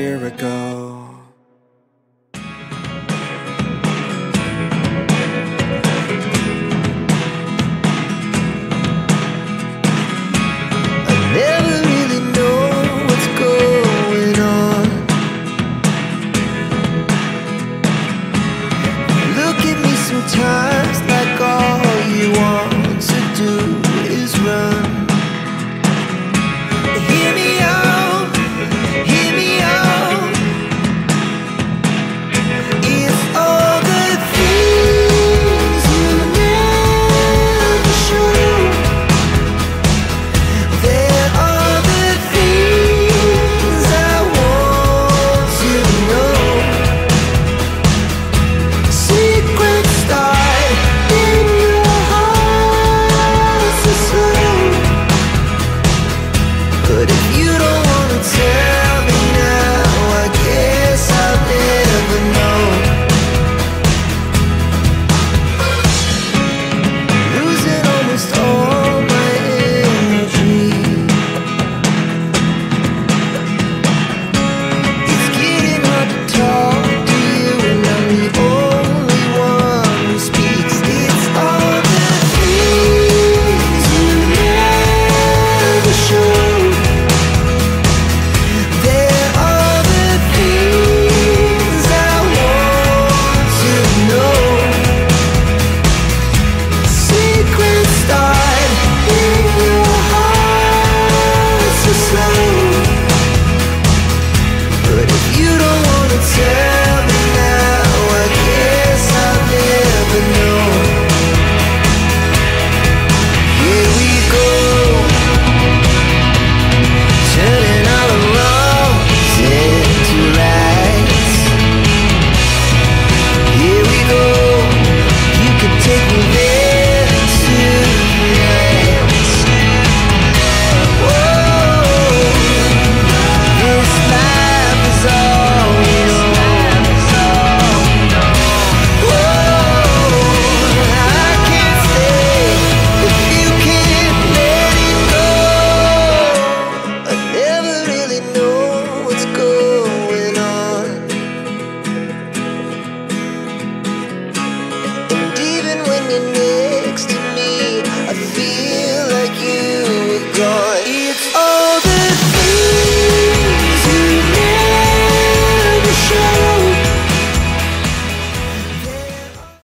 year ago.